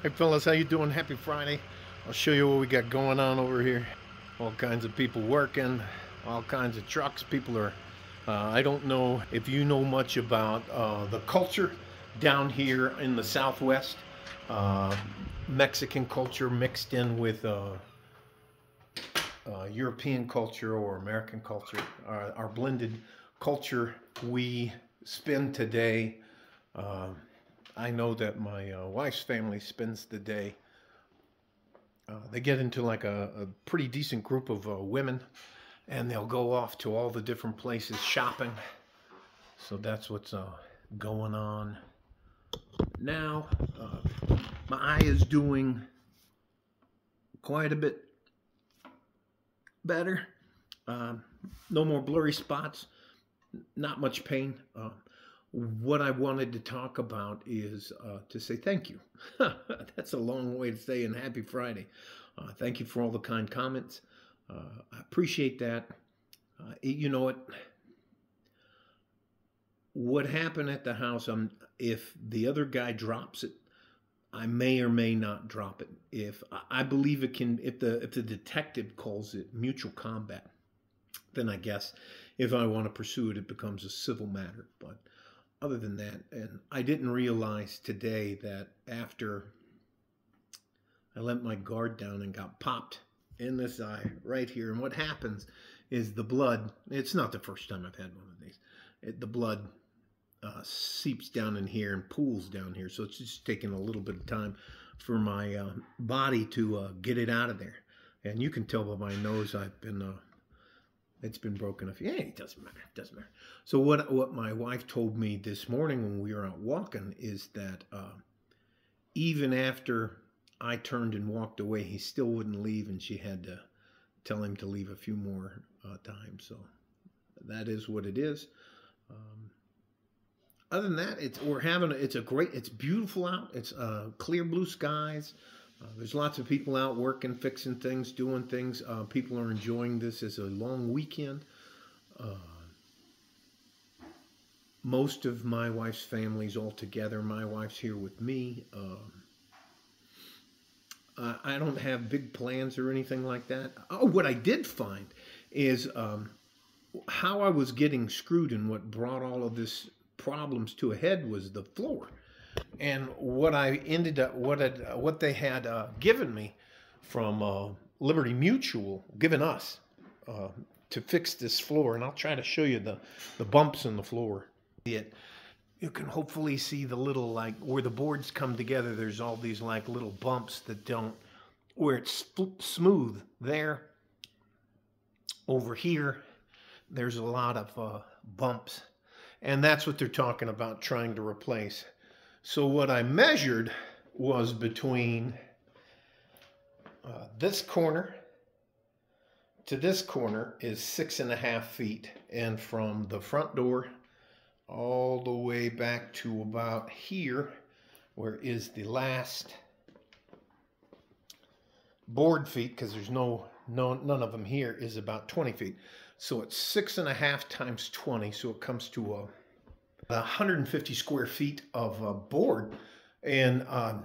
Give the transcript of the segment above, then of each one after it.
Hey fellas, how you doing? Happy Friday. I'll show you what we got going on over here. All kinds of people working, all kinds of trucks. People are, uh, I don't know if you know much about uh, the culture down here in the Southwest. Uh, Mexican culture mixed in with uh, uh, European culture or American culture. Our, blended culture we spend today uh, I know that my uh, wife's family spends the day. Uh, they get into like a, a pretty decent group of uh, women, and they'll go off to all the different places shopping. So that's what's uh, going on now. Uh, my eye is doing quite a bit better. Um, no more blurry spots. Not much pain. Uh, what I wanted to talk about is uh, to say thank you. That's a long way to say and happy Friday. Uh, thank you for all the kind comments. Uh, I appreciate that. Uh, you know what? What happened at the house? Um, if the other guy drops it, I may or may not drop it. If I believe it can, if the if the detective calls it mutual combat, then I guess if I want to pursue it, it becomes a civil matter. But other than that, and I didn't realize today that after I let my guard down and got popped in this eye right here, and what happens is the blood, it's not the first time I've had one of these, it, the blood uh, seeps down in here and pools down here, so it's just taking a little bit of time for my uh, body to uh, get it out of there. And you can tell by my nose I've been uh, it's been broken a few. Yeah, it doesn't matter. It doesn't matter. So what what my wife told me this morning when we were out walking is that uh, even after I turned and walked away, he still wouldn't leave, and she had to tell him to leave a few more uh, times. So that is what it is. Um, other than that, it's we're having it's a great, it's beautiful out. It's uh, clear blue skies. Uh, there's lots of people out working, fixing things, doing things. Uh, people are enjoying this as a long weekend. Uh, most of my wife's family's all together. My wife's here with me. Um, I don't have big plans or anything like that. Oh, what I did find is um, how I was getting screwed and what brought all of this problems to a head was the floor. And what I ended up, what had, what they had uh, given me from uh, Liberty Mutual, given us uh, to fix this floor, and I'll try to show you the the bumps in the floor. It, you can hopefully see the little like where the boards come together. There's all these like little bumps that don't where it's smooth there. Over here, there's a lot of uh, bumps, and that's what they're talking about trying to replace. So what I measured was between uh, this corner to this corner is six and a half feet. And from the front door all the way back to about here, where is the last board feet, because there's no, no, none of them here, is about 20 feet. So it's six and a half times 20, so it comes to a 150 square feet of uh, board. And um,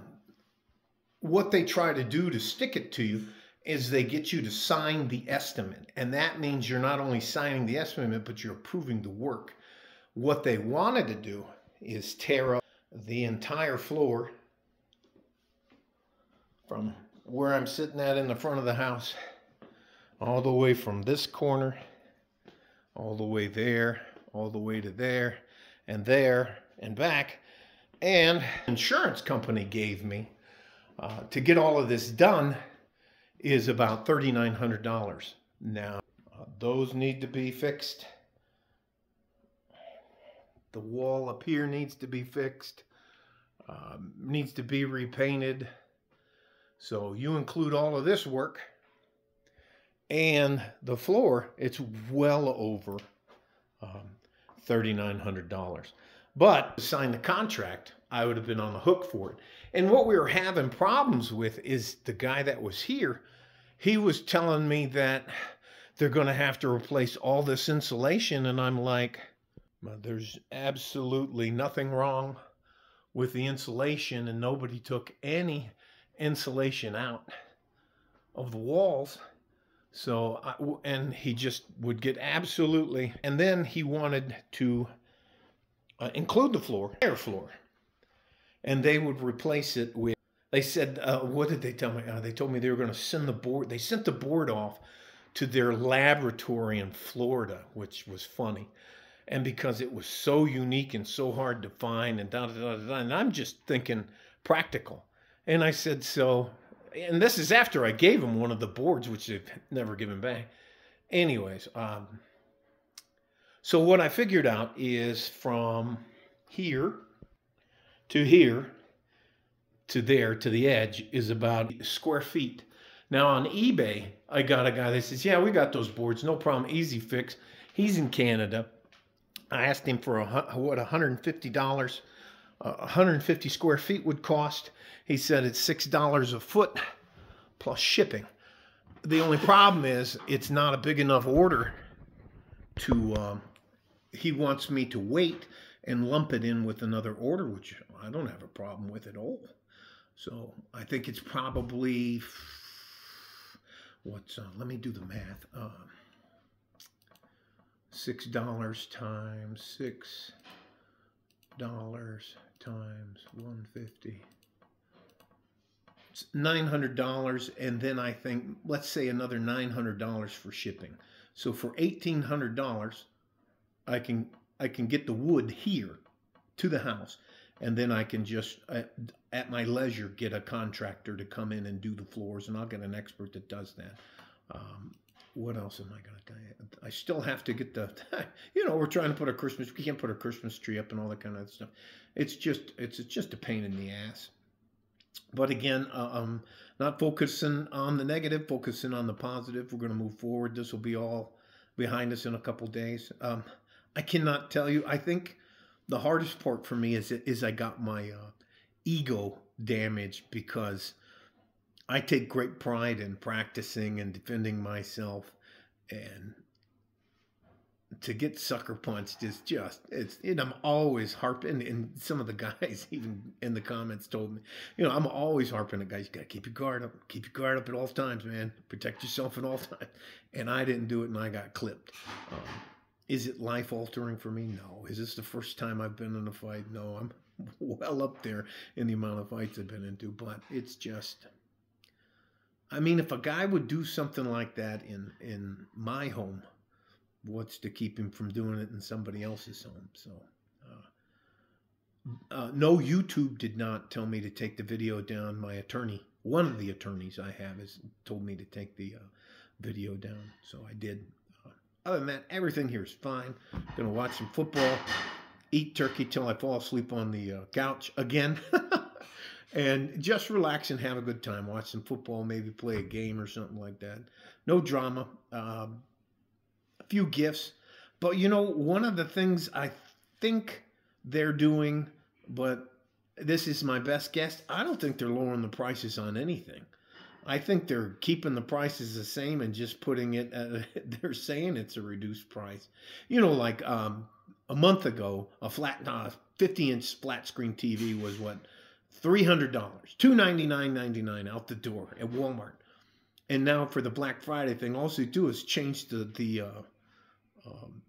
what they try to do to stick it to you is they get you to sign the estimate. And that means you're not only signing the estimate, but you're approving the work. What they wanted to do is tear up the entire floor from where I'm sitting at in the front of the house, all the way from this corner, all the way there, all the way to there, and there and back. And insurance company gave me uh, to get all of this done is about $3,900. Now, uh, those need to be fixed. The wall up here needs to be fixed, um, needs to be repainted. So you include all of this work and the floor, it's well over um, $3,900. But to sign the contract, I would have been on the hook for it. And what we were having problems with is the guy that was here, he was telling me that they're going to have to replace all this insulation. And I'm like, there's absolutely nothing wrong with the insulation, and nobody took any insulation out of the walls. So, and he just would get absolutely, and then he wanted to uh, include the floor, air floor, and they would replace it with. They said, uh, what did they tell me? Uh, they told me they were going to send the board. They sent the board off to their laboratory in Florida, which was funny. And because it was so unique and so hard to find, and da da da da, and I'm just thinking practical. And I said, so, and this is after I gave him one of the boards, which they've never given back. Anyways, um, so what I figured out is from here to here to there to the edge is about square feet. Now on eBay, I got a guy that says, "Yeah, we got those boards, no problem, easy fix." He's in Canada. I asked him for a, what 150 dollars, uh, 150 square feet would cost. He said it's six dollars a foot plus shipping. The only problem is it's not a big enough order to. Um, he wants me to wait and lump it in with another order, which I don't have a problem with at all. So I think it's probably what's uh, let me do the math. Uh, six dollars times six dollars times one fifty. It's nine hundred dollars, and then I think let's say another nine hundred dollars for shipping. So for eighteen hundred dollars, I can I can get the wood here to the house and then I can just at, at, my leisure get a contractor to come in and do the floors, and I'll get an expert that does that. Um, what else am I going to tell you? I still have to get the, you know, we're trying to put a Christmas. We can't put a Christmas tree up and all that kind of stuff. It's just, it's, it's just a pain in the ass. But again, uh, um, not focusing on the negative, focusing on the positive. We're going to move forward. This will be all behind us in a couple days. Um, I cannot tell you. I think the hardest part for me is is I got my uh, ego damaged because I take great pride in practicing and defending myself, and to get sucker punched is just it's and I'm always harping and some of the guys even in the comments told me, you know, I'm always harping at guys, you gotta keep your guard up, keep your guard up at all times, man. Protect yourself at all times. And I didn't do it and I got clipped. Um, is it life altering for me? No. Is this the first time I've been in a fight? No. I'm well up there in the amount of fights I've been into, but it's just I mean, if a guy would do something like that in in my home, what's to keep him from doing it in somebody else's home? So, uh, uh, no, YouTube did not tell me to take the video down. My attorney, one of the attorneys I have, has told me to take the uh, video down, so I did. Other than that, everything here is fine. Gonna watch some football, eat turkey till I fall asleep on the uh, couch again, and just relax and have a good time. Watch some football, maybe play a game or something like that. No drama. Um, a few gifts, but you know, one of the things I think they're doing, but this is my best guess. I don't think they're lowering the prices on anything. I think they're keeping the prices the same and just putting it. At, they're saying it's a reduced price. You know, like um, a month ago, a flat, uh, 50 inch flat screen TV was what three hundred dollars, two ninety nine ninety nine out the door at Walmart. And now for the Black Friday thing, all they do is change the the uh, um,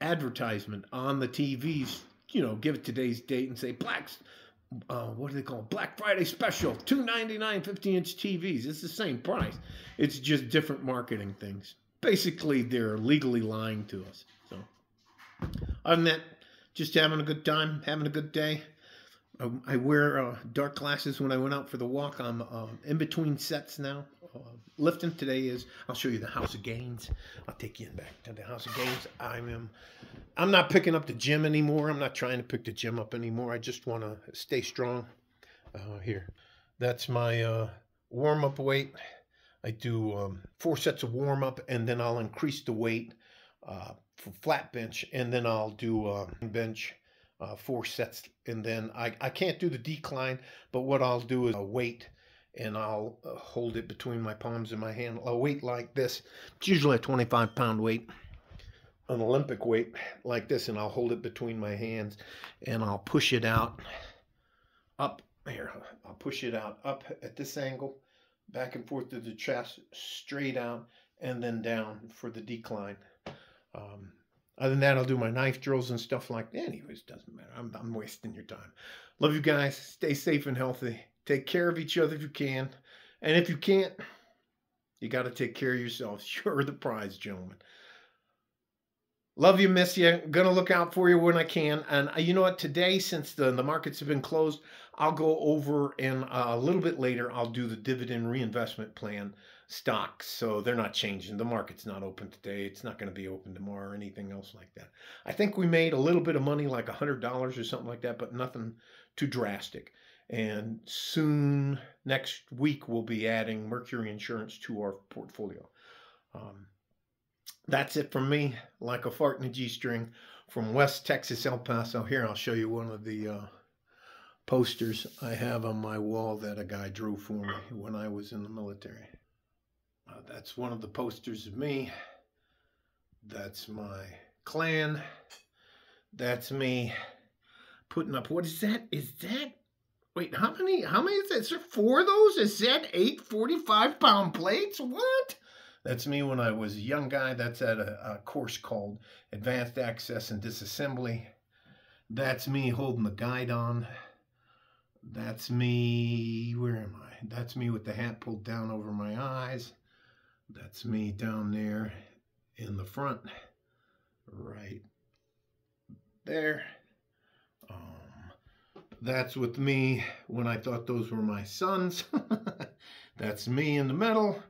advertisement on the TVs. You know, give it today's date and say blacks uh, what do they call? Black Friday special, two ninety nine, 50 inch TVs. It's the same price. It's just different marketing things. Basically, they're legally lying to us. So, other than that, just having a good time, having a good day. I, I wear uh, dark glasses when I went out for the walk. I'm uh, in between sets now. Uh, lifting today is I'll show you the House of Gains. I'll take you in back to the House of Gains. I'm I'm not picking up the gym anymore. I'm not trying to pick the gym up anymore. I just want to stay strong. Uh, here, that's my uh, warm up weight. I do um, four sets of warm up, and then I'll increase the weight uh, for flat bench, and then I'll do bench uh, four sets, and then I, I can't do the decline, but what I'll do is a weight and I'll uh, hold it between my palms and my hand. A weight like this, it's usually a 25 pound weight, an Olympic weight like this, and I'll hold it between my hands and I'll push it out up here, I'll push it out up at this angle, back and forth to the chest, straight out, and then down for the decline. Um, other than that, I'll do my knife drills and stuff like that. Anyways, doesn't matter. I'm, I'm wasting your time. Love you guys. Stay safe and healthy. Take care of each other if you can. And if you can't, you got to take care of yourselves. You're the prize, gentlemen. Love you, miss you. Gonna look out for you when I can. And uh, you know what? Today, since the, the markets have been closed, I'll go over and uh, a little bit later, I'll do the dividend reinvestment plan stocks. So they're not changing. The market's not open today. It's not going to be open tomorrow or anything else like that. I think we made a little bit of money, like $100 or something like that, but nothing too drastic. And soon, next week, we'll be adding Mercury Insurance to our portfolio. Um, that's it from me, like a fart in a G string from West Texas, El Paso. Here, I'll show you one of the uh, posters I have on my wall that a guy drew for me when I was in the military. Uh, that's one of the posters of me. That's my clan. That's me putting up. What is that? Is that? Wait, how many? How many is that? Is there four of those? Is that eight 45 pound plates? What? That's me when I was a young guy. That's at a, a course called Advanced Access and Disassembly. That's me holding the guidon. That's me, where am I? That's me with the hat pulled down over my eyes. That's me down there in the front, right there. Um, that's with me when I thought those were my sons. that's me in the middle.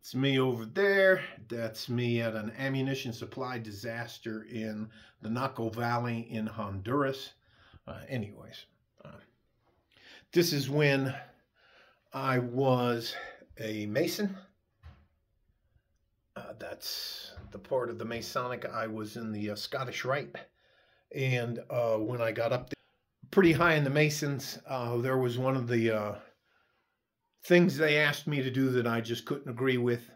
It's me over there. That's me at an ammunition supply disaster in the Naco Valley in Honduras. Uh, anyways, uh, this is when I was a Mason. Uh, that's the part of the Masonic. I was in the uh, Scottish Rite. And uh, when I got up there, pretty high in the Masons, uh, there was one of the things they asked me to do that I just couldn't agree with.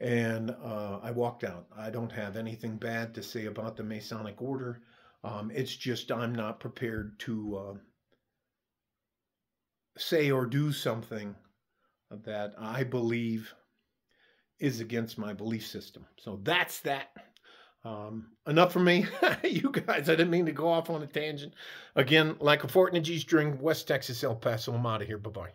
And uh, I walked out. I don't have anything bad to say about the Masonic Order. Um, it's just I'm not prepared to uh, say or do something that I believe is against my belief system. So that's that. Um, enough for me. you guys, I didn't mean to go off on a tangent. Again, like a fort in a G string, West Texas, El Paso. I'm out of here. Bye bye.